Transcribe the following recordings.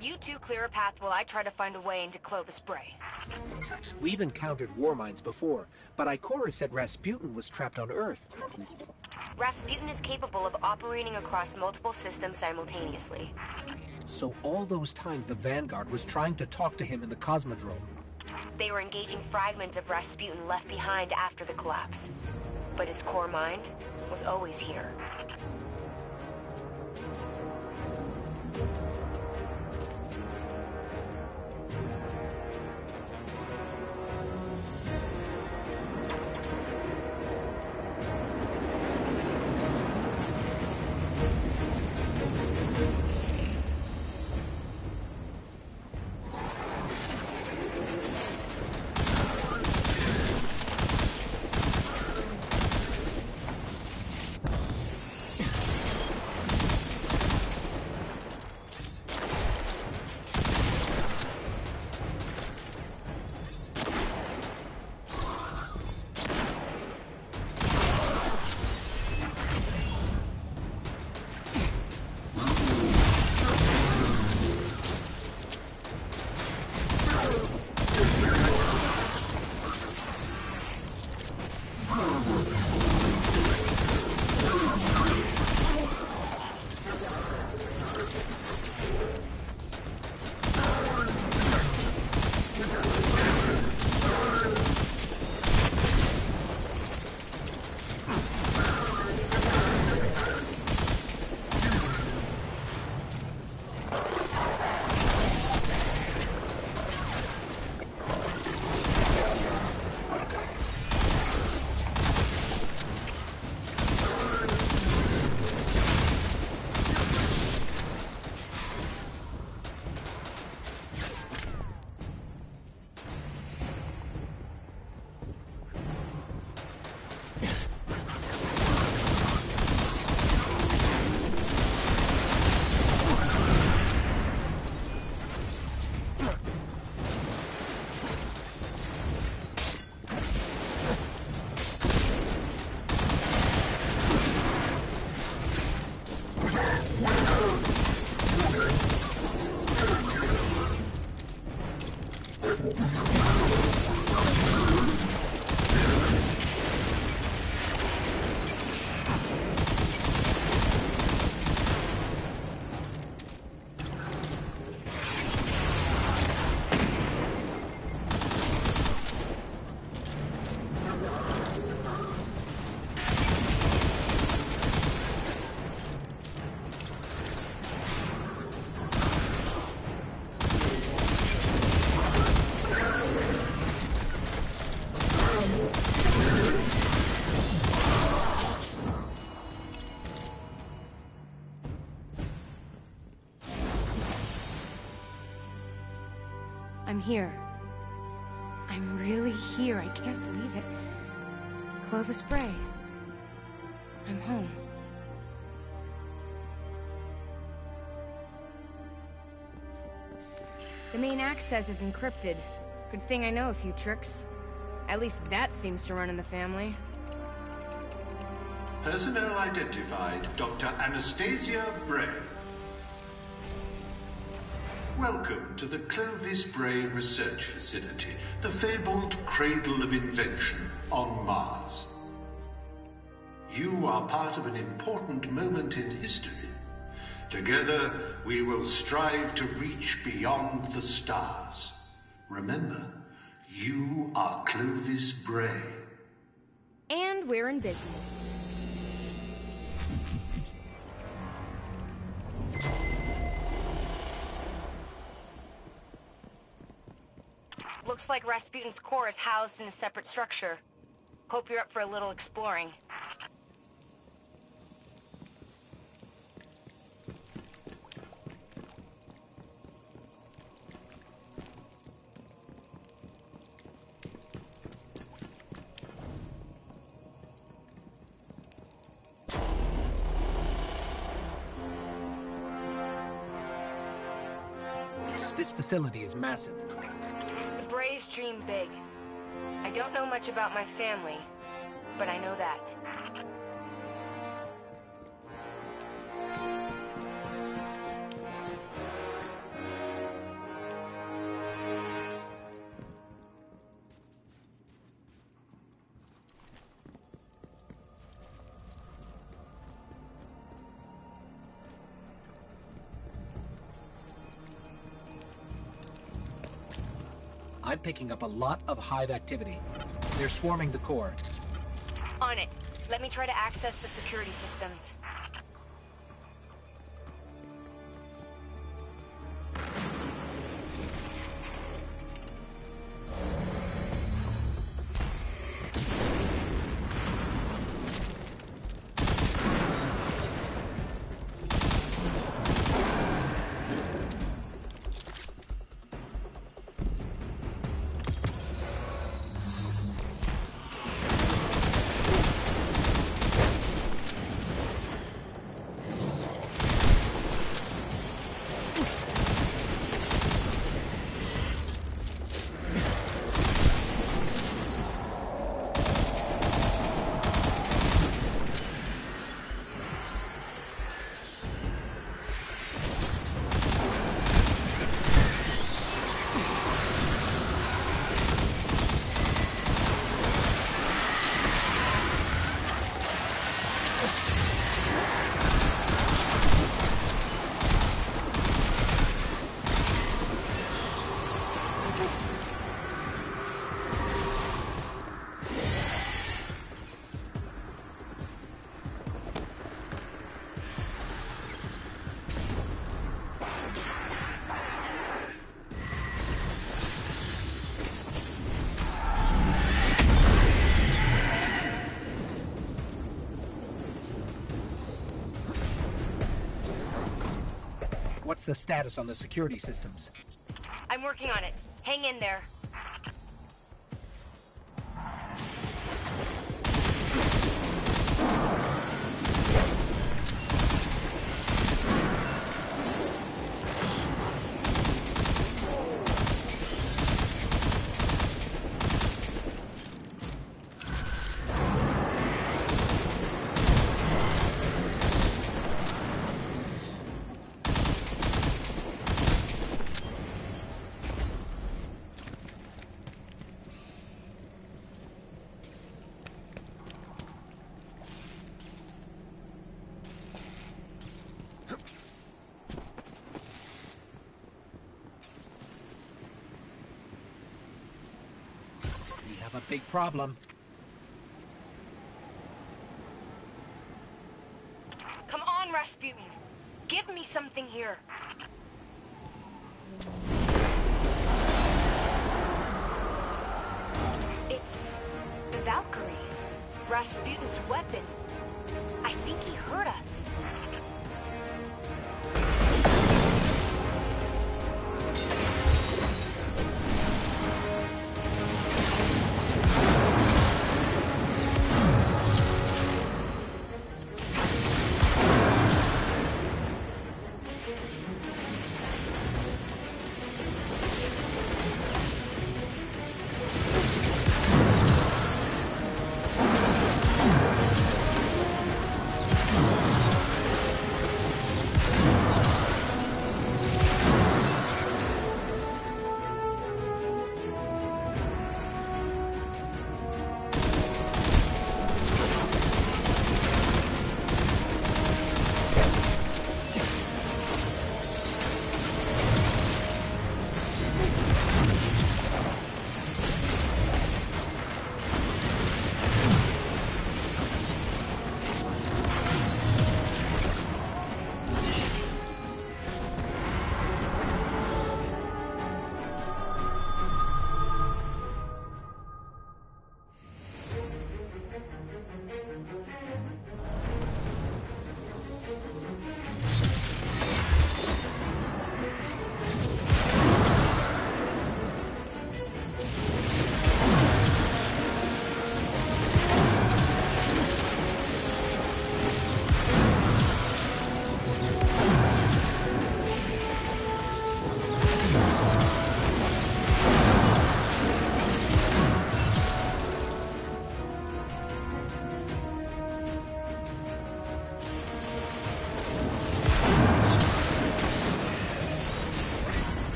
You two clear a path while I try to find a way into Clovis Bray. We've encountered Warminds before, but Ikora said Rasputin was trapped on Earth. Rasputin is capable of operating across multiple systems simultaneously. So all those times the Vanguard was trying to talk to him in the Cosmodrome. They were engaging fragments of Rasputin left behind after the collapse. But his core mind was always here. Here. I'm really here. I can't believe it. Clovis Bray. I'm home. The main access is encrypted. Good thing I know a few tricks. At least that seems to run in the family. Personnel identified Dr. Anastasia Bray. Welcome to the Clovis Bray Research Facility, the fabled cradle of invention on Mars. You are part of an important moment in history. Together, we will strive to reach beyond the stars. Remember, you are Clovis Bray. And we're in business. Looks like Rasputin's core is housed in a separate structure. Hope you're up for a little exploring. Facility is massive. The Brays dream big. I don't know much about my family, but I know that. I'm picking up a lot of hive activity. They're swarming the core. On it. Let me try to access the security systems. The status on the security systems? I'm working on it. Hang in there. A big problem. Come on, Rasputin. Give me something here.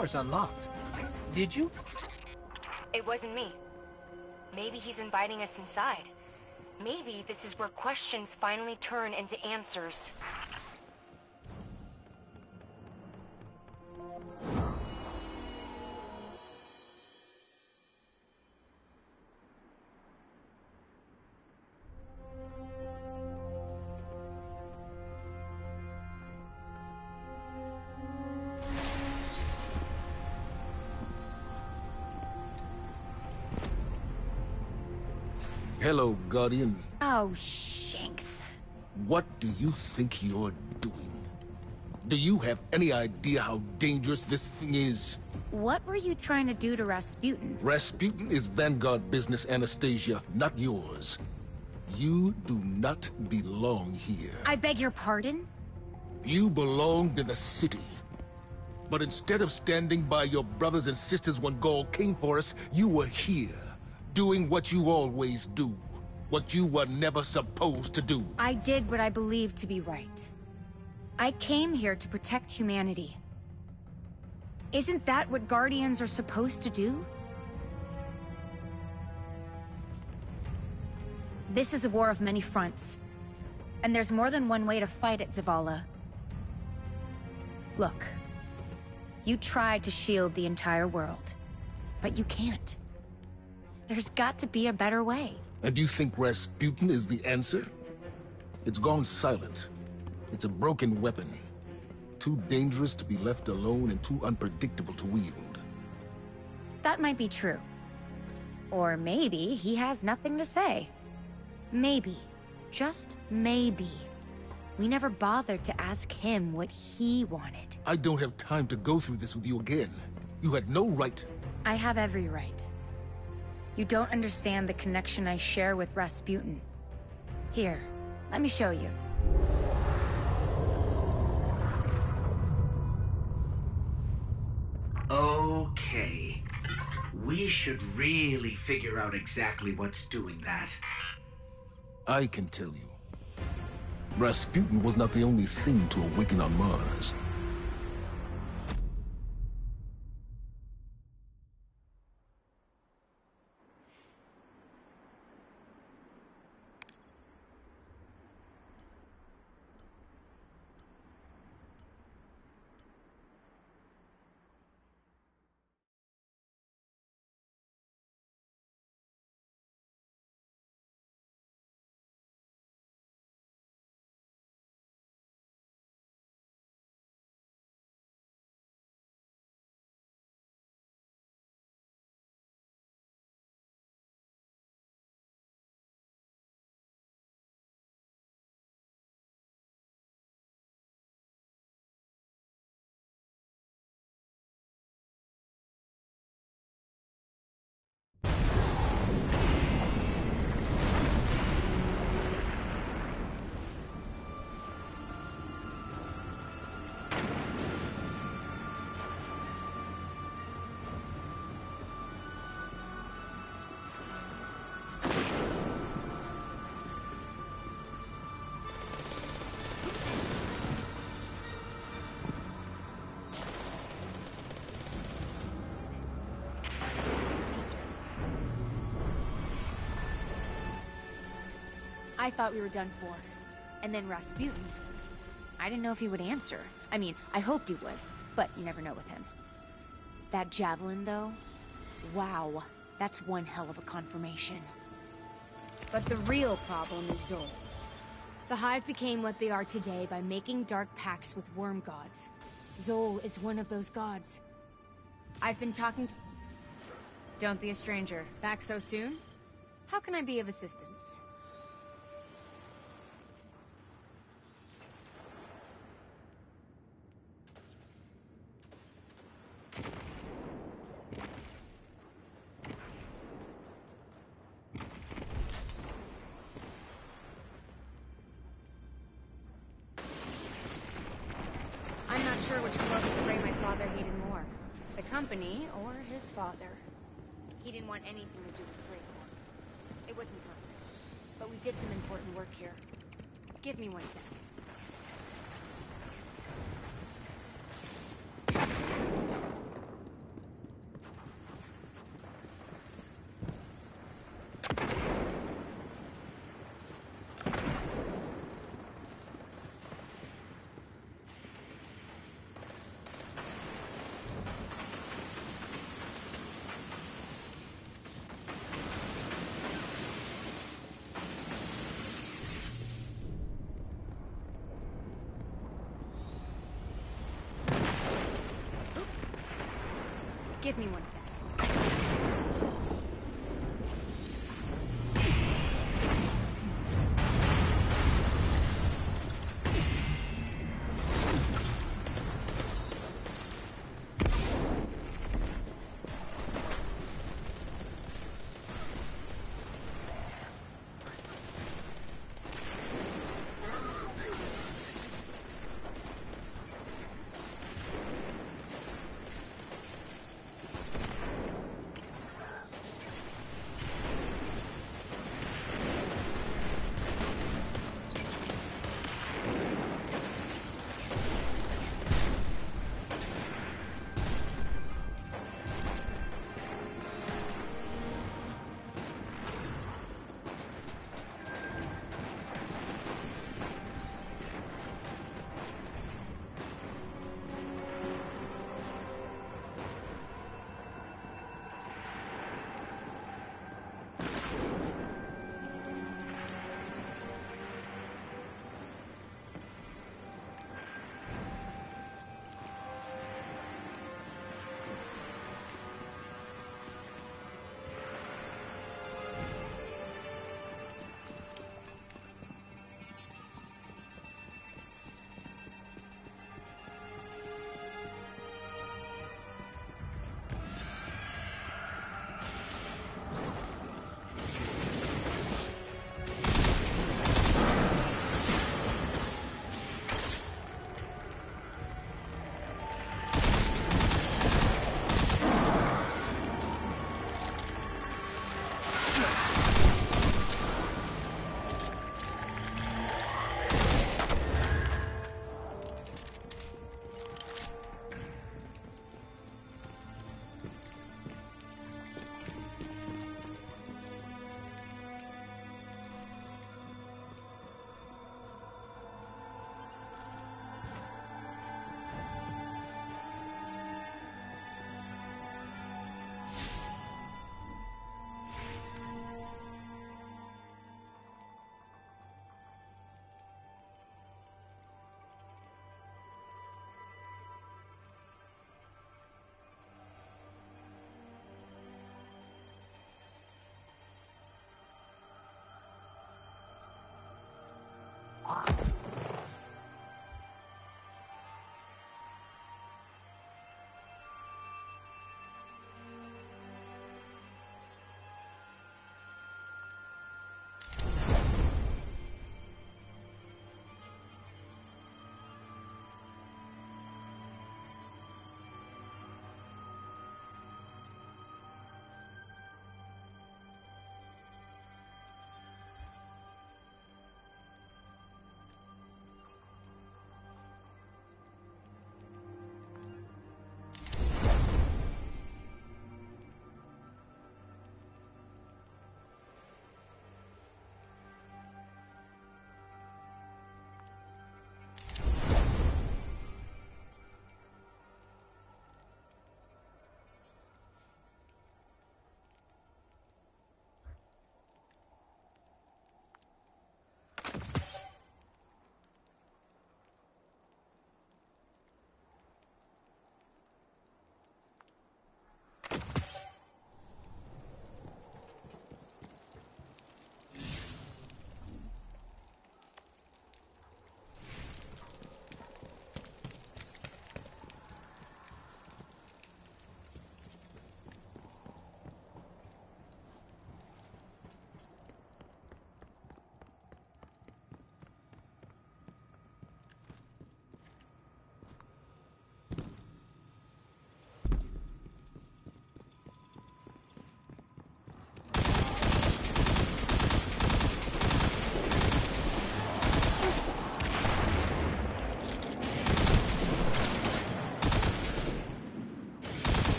Doors unlocked. Did you? It wasn't me. Maybe he's inviting us inside. Maybe this is where questions finally turn into answers. Guardian. Oh, shanks. What do you think you're doing? Do you have any idea how dangerous this thing is? What were you trying to do to Rasputin? Rasputin is Vanguard business, Anastasia, not yours. You do not belong here. I beg your pardon? You belonged in the city. But instead of standing by your brothers and sisters when Ghaul came for us, you were here, doing what you always do. What you were never supposed to do. I did what I believed to be right. I came here to protect humanity. Isn't that what Guardians are supposed to do? This is a war of many fronts. And there's more than one way to fight it, Zavala. Look. You tried to shield the entire world. But you can't. There's got to be a better way. And do you think Rasputin is the answer? It's gone silent. It's a broken weapon. Too dangerous to be left alone and too unpredictable to wield. That might be true. Or maybe he has nothing to say. Maybe. Just maybe. We never bothered to ask him what he wanted. I don't have time to go through this with you again. You had no right. I have every right. You don't understand the connection I share with Rasputin. Here, let me show you. Okay. We should really figure out exactly what's doing that. I can tell you. Rasputin was not the only thing to awaken on Mars. I thought we were done for. And then Rasputin. I didn't know if he would answer. I mean, I hoped he would, but you never know with him. That javelin, though? Wow, that's one hell of a confirmation. But the real problem is Xol. The Hive became what they are today by making dark pacts with worm gods. Xol is one of those gods. I've been talking to... Don't be a stranger. Back so soon? How can I be of assistance? I'm not sure which Clovis Bray my father hated more. The company or his father. He didn't want anything to do with the Great War. It wasn't perfect. But we did some important work here. Give me one second. Give me one sec.